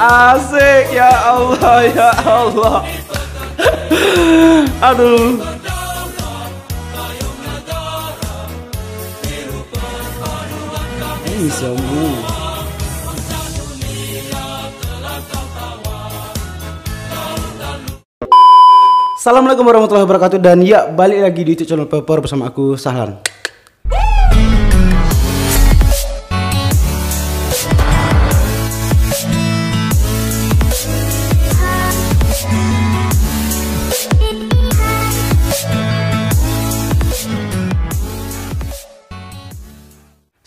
Asik ya Allah ya Allah. Aduh. Ini semua. Assalamualaikum warahmatullahi wabarakatuh dan ya balik lagi di YouTube channel Pepper bersama aku Sahlan.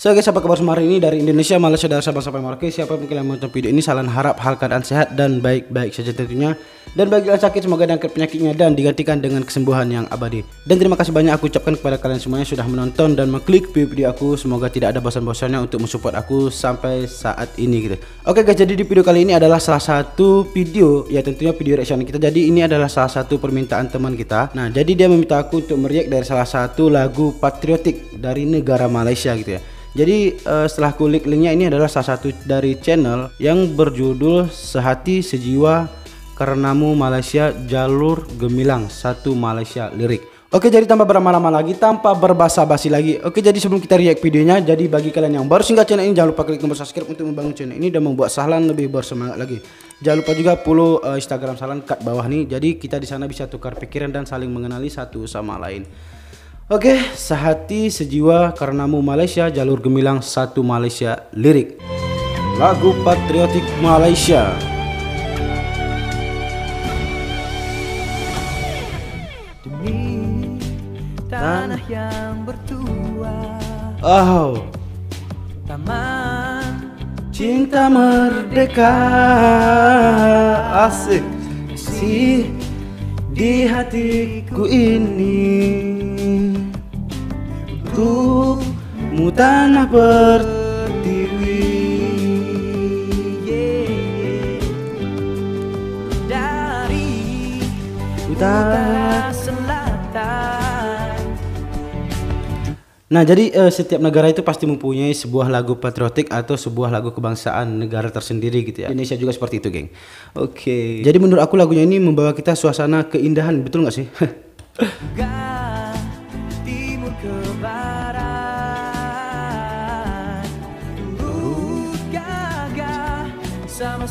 So guys, apa kabar semua hari ini dari Indonesia, Malaysia, dan Sabang sampai Merauke? Siapa mungkin yang menonton video ini, salam harap hal keadaan sehat dan baik-baik saja tentunya. Dan bagi yang sakit, semoga diangkat penyakitnya dan digantikan dengan kesembuhan yang abadi. Dan terima kasih banyak aku ucapkan kepada kalian semuanya sudah menonton dan mengklik video aku. Semoga tidak ada bosan-bosannya untuk mensupport aku sampai saat ini gitu. Oke guys, jadi di video kali ini adalah salah satu video, ya tentunya video reaction kita. Jadi ini adalah salah satu permintaan teman kita. Nah, jadi dia meminta aku untuk meriak dari salah satu lagu patriotik dari negara Malaysia gitu ya jadi uh, setelah kulik linknya ini adalah salah satu dari channel yang berjudul Sehati Sejiwa Karenamu Malaysia Jalur Gemilang Satu Malaysia Lirik. Oke jadi tanpa berlama-lama lagi tanpa berbasa-basi lagi Oke jadi sebelum kita react videonya Jadi bagi kalian yang baru singgah channel ini Jangan lupa klik tombol subscribe untuk membangun channel ini Dan membuat Sahlan lebih bersemangat lagi Jangan lupa juga follow uh, Instagram Sahlan kat bawah nih Jadi kita di sana bisa tukar pikiran dan saling mengenali satu sama lain Oke, sehati sejiwa karenamu Malaysia, jalur gemilang satu Malaysia lirik. Lagu patriotik Malaysia. Demi tanah yang bertua, Oh, taman cinta merdeka. Asik. Si di hatiku ini untukmu tanah pertiwi dari utara selatan. Nah, jadi eh, setiap negara itu pasti mempunyai sebuah lagu patriotik atau sebuah lagu kebangsaan negara tersendiri gitu ya. Indonesia juga seperti itu, geng. Oke. Jadi menurut aku lagunya ini membawa kita suasana keindahan, betul nggak sih? Turut gagah sama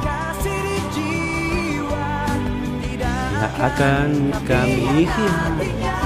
kasih di jiwa. Tidak Tak akan kami hilang.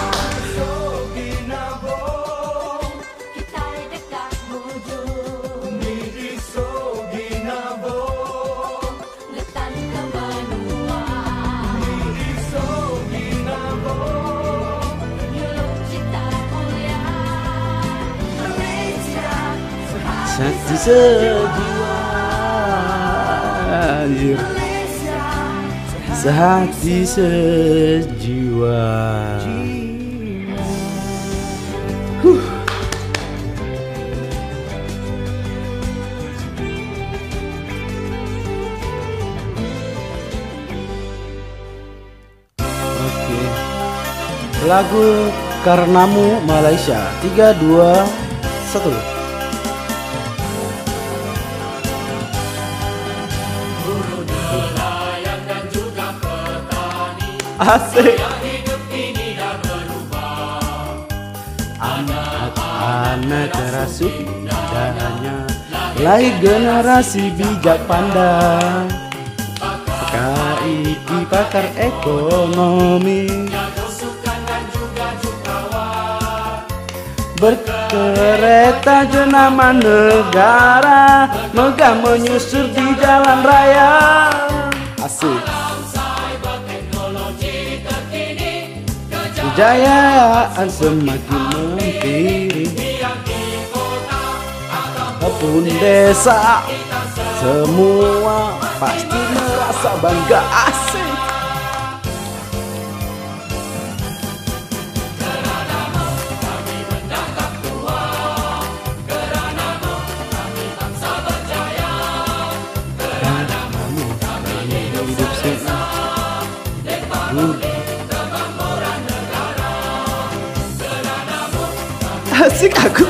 Satu sejiwa Sehati sejiwa Huh. Oke. Lagu Karenamu Malaysia 3 2 1 Asik. Anak terasuh indahnya Lahir generasi bijak pandai KIP pakar ekonomi. Berkereta jenama negara Megah menyusur di jalan raya. Asik Kejayaan semakin mempiring Apa pun desa Semua pasti merasa bangga. Asik Asik aku.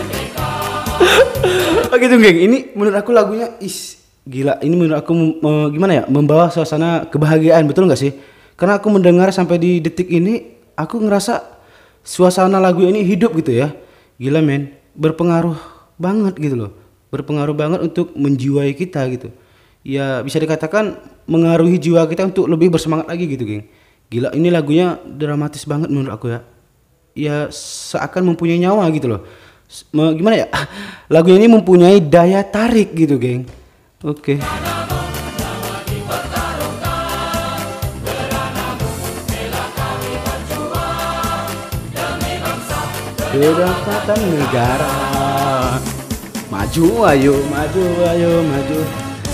Oke tuh geng, ini menurut aku lagunya is gila. Ini menurut aku eh, gimana ya? Membawa suasana kebahagiaan, betul nggak sih? Karena aku mendengar sampai di detik ini, aku ngerasa suasana lagu ini hidup gitu ya. Gila men, berpengaruh banget gitu loh. Berpengaruh banget untuk menjiwai kita gitu. Ya bisa dikatakan mengaruhi jiwa kita untuk lebih bersemangat lagi gitu geng. Gila ini lagunya dramatis banget menurut aku ya ya seakan mempunyai nyawa gitu loh. Gimana ya? Lagu ini mempunyai daya tarik gitu, geng. Oke. Kedapatan negara Maju ayo, maju ayo, maju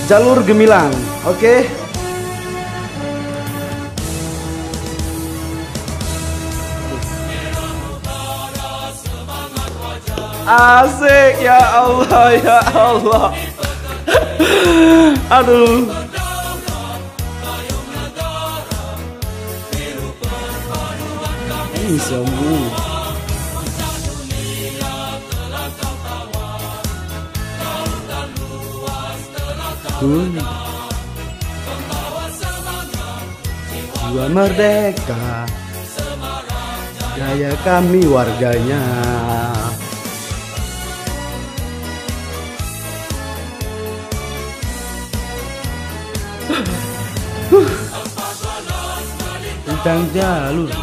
Jalur gemilang, oke? Asik ya Allah ya Allah. Aduh. Ini. Kun. Jiwa merdeka Gaya kami warganya tentang jalur.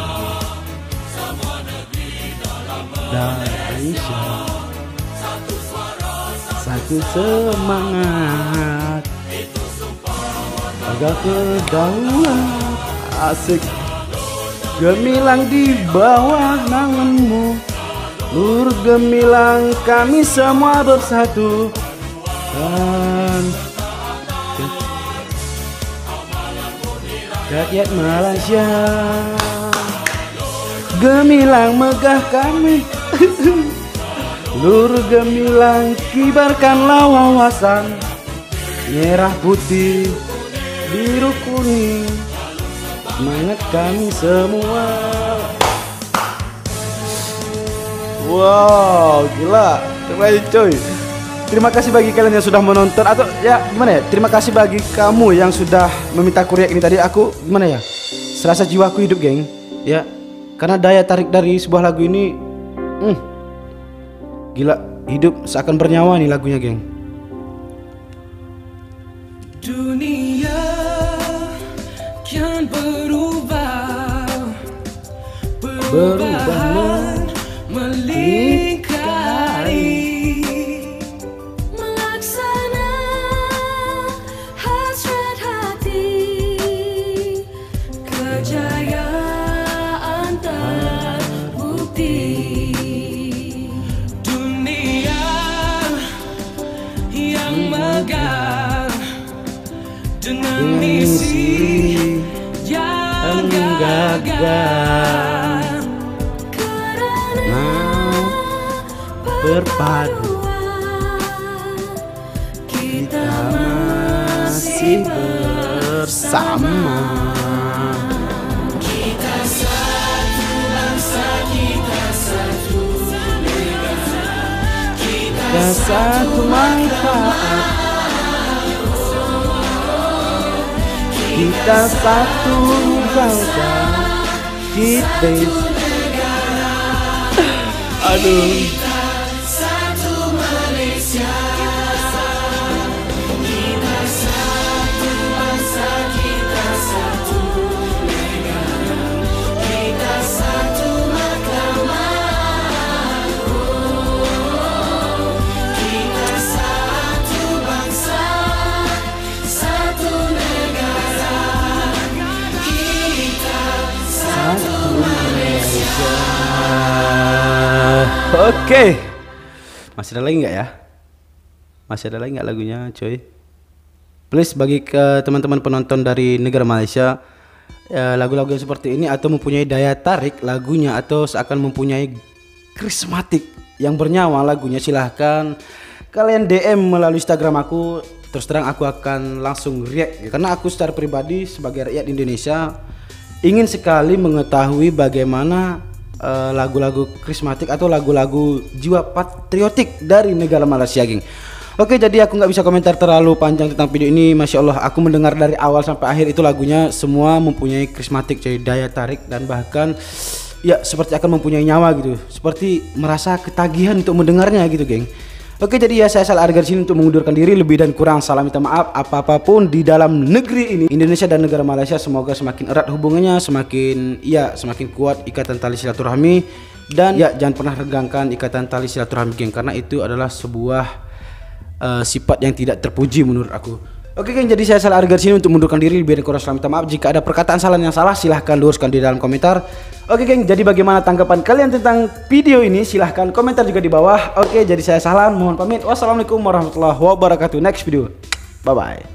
Aisyah satu semangat. Agak kedaulat asik. Gemilang di bawah nanganmu. Nur gemilang kami semua bersatu. Dan rakyat Malaysia. Gemilang megah kami. Lur gemilang kibarkanlah wawasan Merah putih biru kuning. Semangat kami semua. Wow gila. Terbaik coy Terima kasih bagi kalian yang sudah menonton atau ya gimana ya? Terima kasih bagi kamu yang sudah meminta kuliah ini tadi aku gimana ya? Serasa jiwaku hidup, geng. Ya. Karena daya tarik dari sebuah lagu ini hmm, gila, hidup seakan bernyawa nih lagunya, geng. Dunia kian berubah Berubah melingkari padu Kita masih bersama Kita satu bangsa, kita satu negara Kita satu manfaat Kita satu negara. Kita Oke. Masih ada lagi nggak ya? Masih ada lagi nggak lagunya, coy? Please bagi ke teman-teman penonton dari negara Malaysia ya, lagu-lagu yang seperti ini atau mempunyai daya tarik lagunya atau seakan mempunyai krismatik yang bernyawa lagunya silahkan kalian DM melalui Instagram aku terus terang aku akan langsung react karena aku secara pribadi sebagai rakyat Indonesia ingin sekali mengetahui bagaimana eh, lagu-lagu krismatik atau lagu-lagu jiwa patriotik dari negara Malaysia, geng. Oke, jadi aku nggak bisa komentar terlalu panjang tentang video ini. Masya Allah, aku mendengar dari awal sampai akhir itu lagunya semua mempunyai krismatik, jadi daya tarik dan bahkan ya seperti akan mempunyai nyawa gitu. Seperti merasa ketagihan untuk mendengarnya gitu, geng. Oke jadi ya saya salah Argar sini untuk mengundurkan diri lebih dan kurang. Salam minta maaf apa-apapun di dalam negeri ini. Indonesia dan negara Malaysia semoga semakin erat hubungannya semakin ya semakin kuat ikatan tali silaturahmi. Dan ya jangan pernah regangkan ikatan tali silaturahmi geng karena itu adalah sebuah eh, sifat yang tidak terpuji menurut aku Oke geng, jadi saya salah Argar sini untuk mundurkan diri lebih kurang salam minta maaf Jika ada perkataan salah yang salah silahkan luruskan di dalam komentar. Oke geng, jadi bagaimana tanggapan kalian tentang video ini? Silahkan komentar juga di bawah. Oke, jadi saya salah mohon pamit. Wassalamualaikum warahmatullahi wabarakatuh. Next video, bye bye